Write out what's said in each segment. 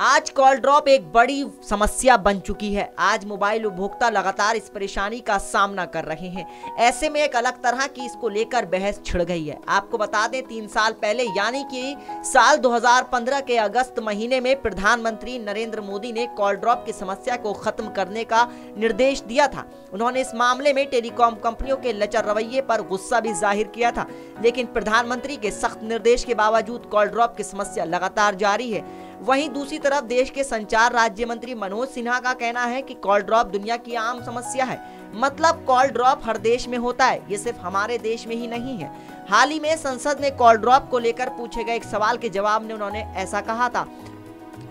आज call drop एक बड़ी समस्या बन चुकी है। आज मोबाइल उपभोक्ता लगातार इस परेशानी का सामना कर रहे हैं। ऐसे में एक अलग तरह की इसको लेकर बहस छिड़ गई है। आपको बता दें, तीन साल पहले, यानी कि साल 2015 के अगस्त महीने में प्रधानमंत्री नरेंद्र मोदी ने कॉल ड्रॉप की समस्या को खत्म करने का निर्देश दिया था। उन्होंने इस मामले में टेलीकॉम कंपनियों के लचर रवैये पर गुस्सा भी ज़ाहिर किया था। लेकिन प्रधानमंत्री के सख्त निर्देश के बावजूद कॉल ड्रॉप की समस्या लगातार जारी है। वहीं दूसरी तरफ़ देश के संचार राज्य मंत्री मनोज सिन्हा का कहना है कि कॉल ड्रॉप दुनिया की आम समस्या है। मतलब कॉल ड्रॉप हर देश में होता है, ये सिर्फ़ हमारे देश में ही नहीं है। हाल ही में संसद में कॉल ड्रॉप को लेकर पूछे गए एक सवाल के जवाब में उन्होंने ऐसा कहा था।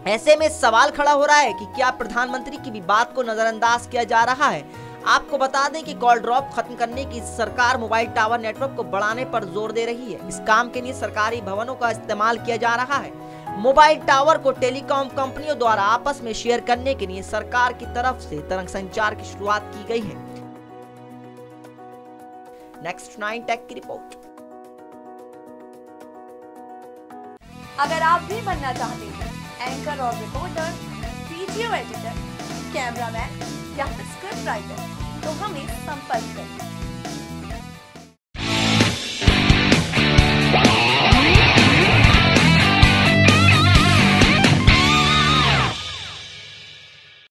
ऐसे में सवाल खड़ा हो रहा है कि क्या प्रधानमंत्री की भी बात को नजरअंदाज किया जा रहा है? आपको बता दें कि कॉल ड्रॉप खत्म करने की सरकार मोबाइल टावर नेटवर्क को बढ़ाने पर ज़ोर दे रही है। इस काम के लिए सरकारी भवनों का इस्तेमाल किया जा रहा है। मोबाइल टावर को टेलीकॉम कंपनियों द्वारा आपस में शेयर करने के लिए सरकार की तरफ़ से तरंग संचार की शुरुआत की गई है। नेक्स्ट नाइन टेक की रिपोर्ट अगर आप भी बनना चाहते हैं एंकर और रिपोर्टर वीडियो एडिटर कैमरामैन या स्क्रिप्ट राइटर तो हमें संपर्क करें।